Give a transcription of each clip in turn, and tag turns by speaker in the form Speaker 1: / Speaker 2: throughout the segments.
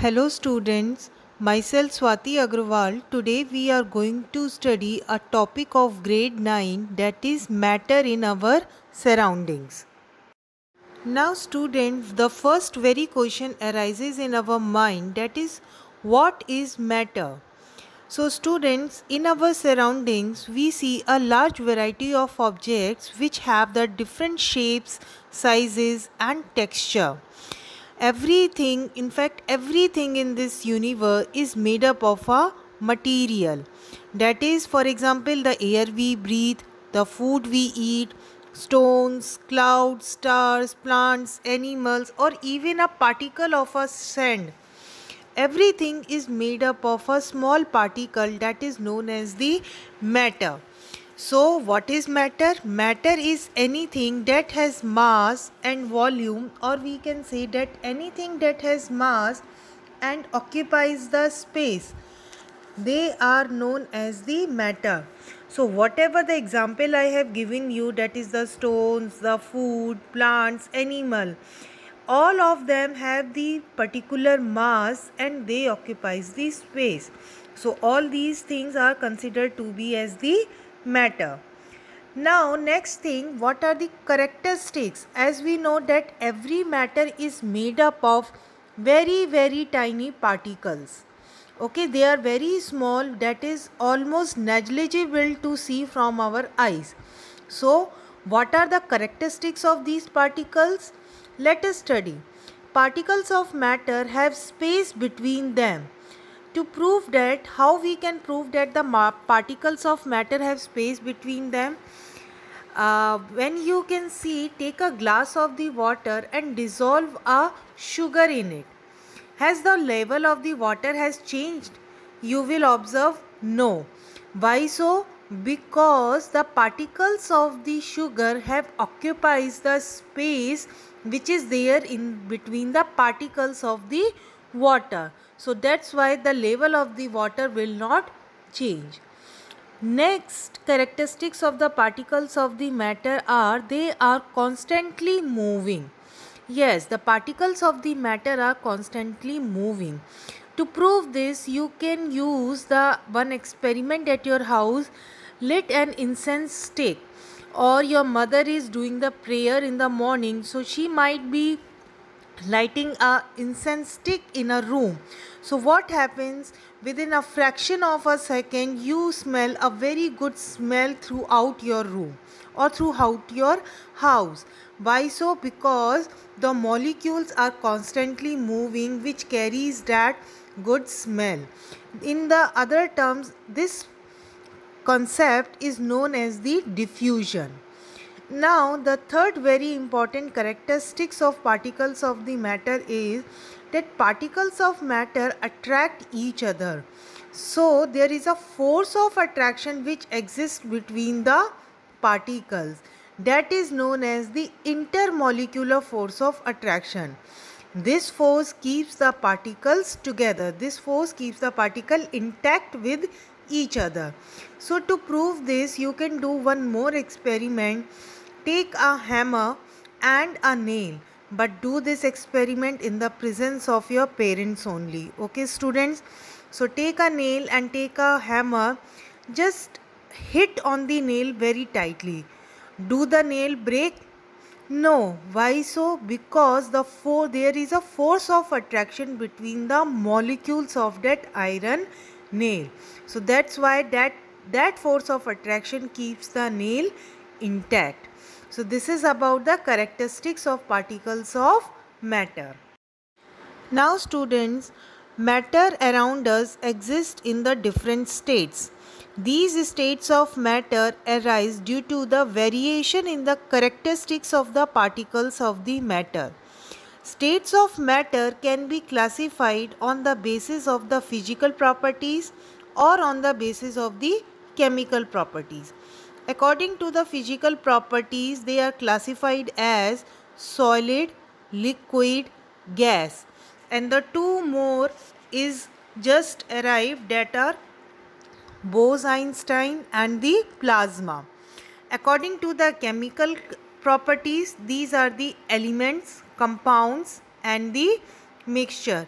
Speaker 1: Hello students, myself Swati Agrawal. Today we are going to study a topic of grade 9 that is matter in our surroundings. Now students, the first very question arises in our mind that is what is matter? So students, in our surroundings we see a large variety of objects which have the different shapes, sizes and texture everything in fact everything in this universe is made up of a material. That is for example the air we breathe the food we eat stones clouds stars plants animals or even a particle of a sand. Everything is made up of a small particle that is known as the matter so, what is matter? Matter is anything that has mass and volume, or we can say that anything that has mass and occupies the space. They are known as the matter. So, whatever the example I have given you, that is the stones, the food, plants, animal, all of them have the particular mass and they occupies the space. So, all these things are considered to be as the matter. Now next thing what are the characteristics? As we know that every matter is made up of very very tiny particles. Okay they are very small that is almost negligible to see from our eyes. So what are the characteristics of these particles? Let us study. Particles of matter have space between them to prove that how we can prove that the particles of matter have space between them. Uh, when you can see take a glass of the water and dissolve a sugar in it. Has the level of the water has changed? You will observe no. Why so? Because the particles of the sugar have occupies the space which is there in between the particles of the water so that's why the level of the water will not change. Next characteristics of the particles of the matter are they are constantly moving. Yes, the particles of the matter are constantly moving. To prove this, you can use the one experiment at your house. Lit an incense stick or your mother is doing the prayer in the morning so she might be lighting a incense stick in a room. So what happens? Within a fraction of a second you smell a very good smell throughout your room or throughout your house. Why so? Because the molecules are constantly moving which carries that good smell. In the other terms this concept is known as the diffusion now the third very important characteristics of particles of the matter is that particles of matter attract each other. So there is a force of attraction which exists between the particles that is known as the intermolecular force of attraction. This force keeps the particles together. This force keeps the particle intact with each other. So to prove this you can do one more experiment Take a hammer and a nail but do this experiment in the presence of your parents only. Okay students? So take a nail and take a hammer. Just hit on the nail very tightly. Do the nail break? No. Why so? Because the for there is a force of attraction between the molecules of that iron nail. So that's why that that force of attraction keeps the nail intact. So this is about the characteristics of particles of matter. Now students, matter around us exists in the different states. These states of matter arise due to the variation in the characteristics of the particles of the matter. States of matter can be classified on the basis of the physical properties or on the basis of the chemical properties. According to the physical properties, they are classified as solid, liquid, gas. And the two more is just arrived that are Bose-Einstein and the plasma. According to the chemical properties, these are the elements, compounds and the mixture.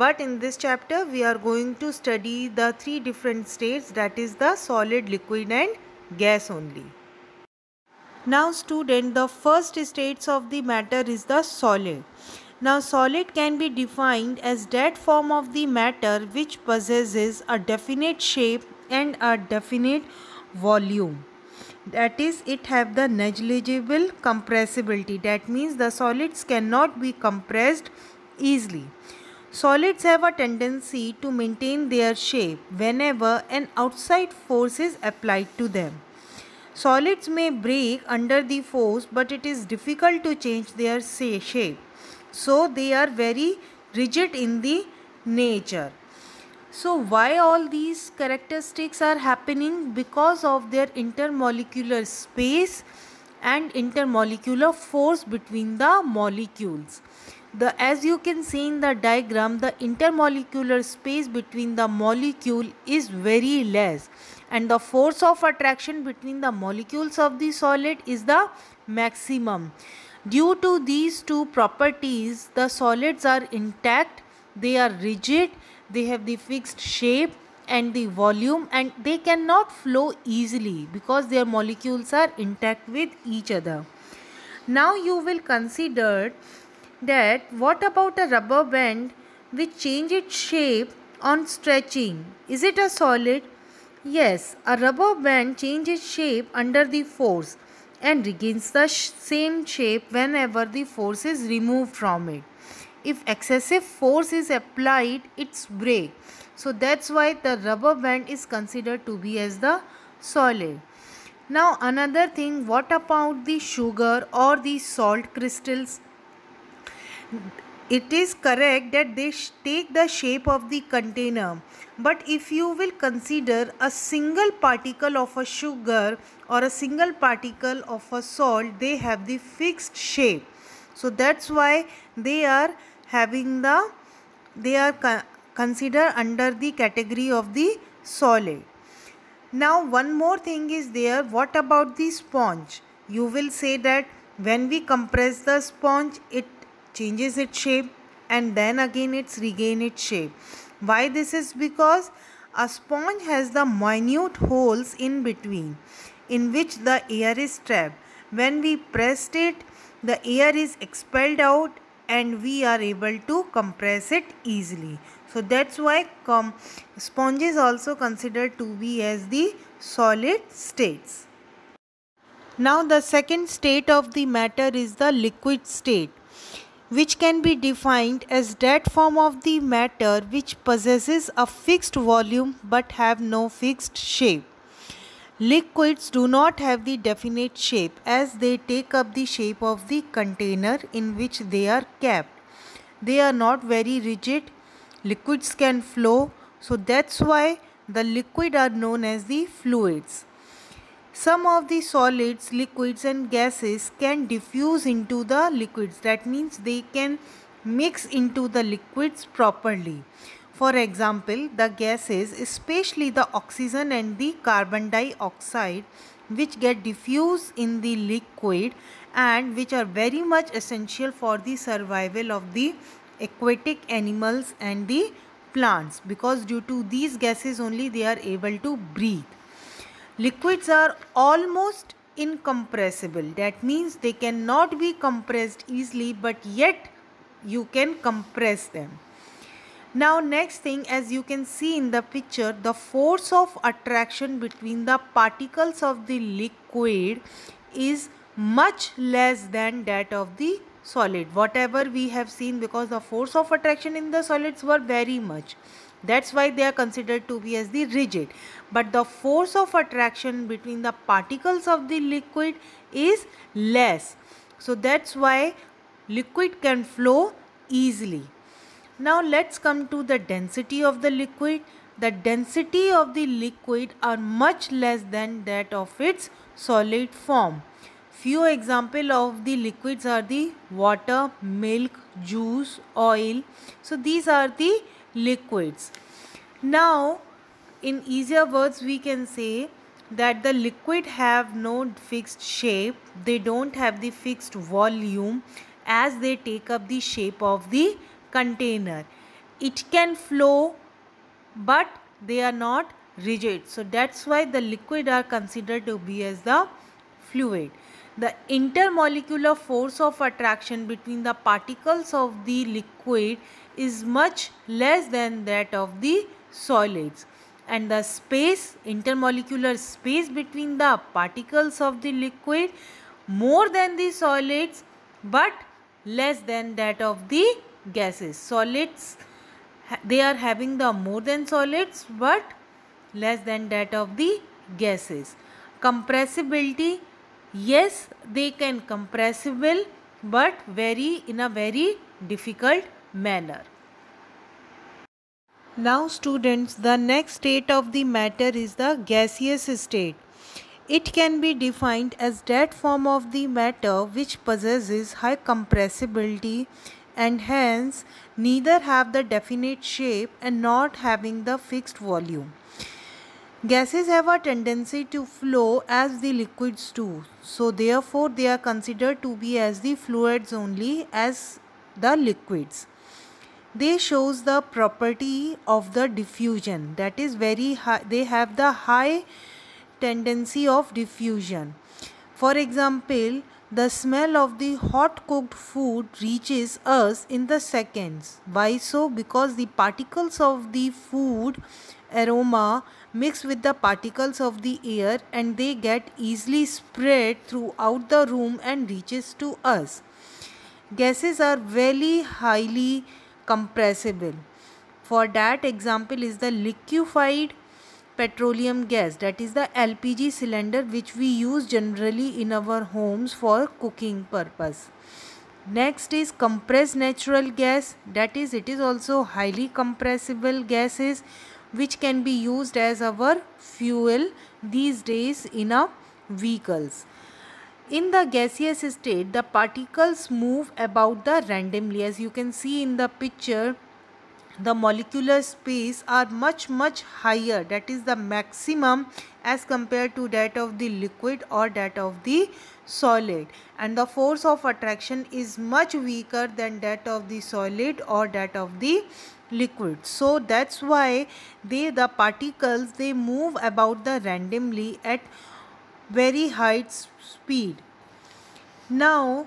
Speaker 1: but in this chapter we are going to study the three different states that is the solid liquid and gas only. Now student the first states of the matter is the solid. Now solid can be defined as that form of the matter which possesses a definite shape and a definite volume. That is it have the negligible compressibility. That means the solids cannot be compressed easily solids have a tendency to maintain their shape whenever an outside force is applied to them solids may break under the force but it is difficult to change their shape so they are very rigid in the nature so why all these characteristics are happening? Because of their intermolecular space and intermolecular force between the molecules. The, as you can see in the diagram, the intermolecular space between the molecule is very less and the force of attraction between the molecules of the solid is the maximum. Due to these two properties, the solids are intact, they are rigid they have the fixed shape and the volume and they cannot flow easily because their molecules are intact with each other. Now you will consider that what about a rubber band which change its shape on stretching? Is it a solid? Yes, a rubber band changes shape under the force and regains the same shape whenever the force is removed from it if excessive force is applied it's break so that's why the rubber band is considered to be as the solid now another thing what about the sugar or the salt crystals it is correct that they take the shape of the container. But if you will consider a single particle of a sugar or a single particle of a salt they have the fixed shape. So that's why they are having the they are considered under the category of the solid. Now one more thing is there. What about the sponge? You will say that when we compress the sponge it changes its shape and then again it's regain its shape why this is because a sponge has the minute holes in between in which the air is trapped when we pressed it the air is expelled out and we are able to compress it easily. So that's why sponge is also considered to be as the solid states. Now the second state of the matter is the liquid state which can be defined as that form of the matter which possesses a fixed volume but have no fixed shape. Liquids do not have the definite shape as they take up the shape of the container in which they are kept. They are not very rigid. Liquids can flow. So that's why the liquid are known as the fluids. Some of the solids, liquids and gases can diffuse into the liquids. That means they can mix into the liquids properly. For example, the gases, especially the oxygen and the carbon dioxide, which get diffused in the liquid and which are very much essential for the survival of the aquatic animals and the plants because due to these gases only they are able to breathe. Liquids are almost incompressible. That means they cannot be compressed easily but yet you can compress them. Now next thing as you can see in the picture the force of attraction between the particles of the liquid is much less than that of the solid. Whatever we have seen because the force of attraction in the solids were very much that's why they are considered to be as the rigid but the force of attraction between the particles of the liquid is less so that's why liquid can flow easily now let's come to the density of the liquid. The density of the liquid are much less than that of its solid form. Few example of the liquids are the water, milk, juice, oil. So these are the liquids. Now in easier words we can say that the liquid have no fixed shape. They don't have the fixed volume as they take up the shape of the container it can flow but they are not rigid so that's why the liquid are considered to be as the fluid the intermolecular force of attraction between the particles of the liquid is much less than that of the solids. And the space intermolecular space between the particles of the liquid more than the solids but less than that of the gases. Solids they are having the more than solids but less than that of the gases. Compressibility yes they can compressible but very in a very difficult manner now students the next state of the matter is the gaseous state it can be defined as that form of the matter which possesses high compressibility and hence neither have the definite shape and not having the fixed volume. Gases have a tendency to flow as the liquids do. So therefore they are considered to be as the fluids only as the liquids. They shows the property of the diffusion that is very high. They have the high tendency of diffusion. For example, the smell of the hot cooked food reaches us in the seconds. Why so? Because the particles of the food aroma mix with the particles of the air and they get easily spread throughout the room and reaches to us. Gases are very highly compressible. For that example is the liquefied petroleum gas that is the LPG cylinder which we use generally in our homes for cooking purpose. Next is compressed natural gas that is it is also highly compressible gases which can be used as our fuel these days in our vehicles. In the gaseous state the particles move about the randomly as you can see in the picture the molecular space are much much higher. That is the maximum as compared to that of the liquid or that of the solid. And the force of attraction is much weaker than that of the solid or that of the liquid. So that's why they the particles they move about the randomly at very high speed now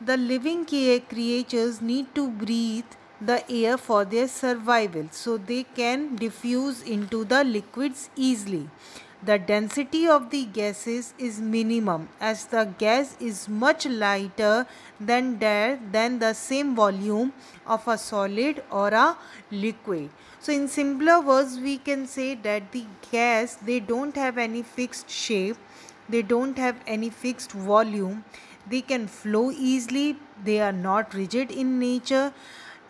Speaker 1: the living creatures need to breathe the air for their survival so they can diffuse into the liquids easily. The density of the gases is minimum as the gas is much lighter than there than the same volume of a solid or a liquid. So in simpler words we can say that the gas they don't have any fixed shape, they don't have any fixed volume, they can flow easily, they are not rigid in nature.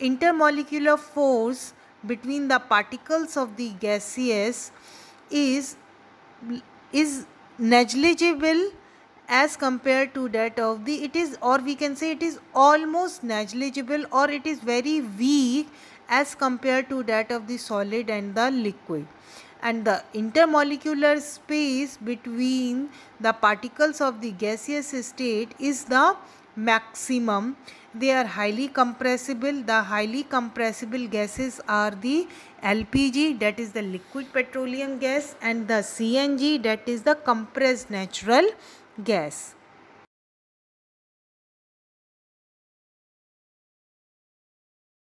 Speaker 1: Intermolecular force between the particles of the gaseous is is negligible as compared to that of the it is or we can say it is almost negligible or it is very weak as compared to that of the solid and the liquid and the intermolecular space between the particles of the gaseous state is the maximum. They are highly compressible. The highly compressible gases are the LPG that is the liquid petroleum gas and the CNG that is the compressed natural gas